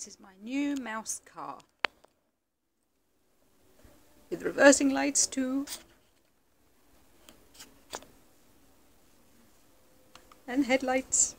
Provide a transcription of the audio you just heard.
This is my new mouse car. With reversing lights too. And headlights.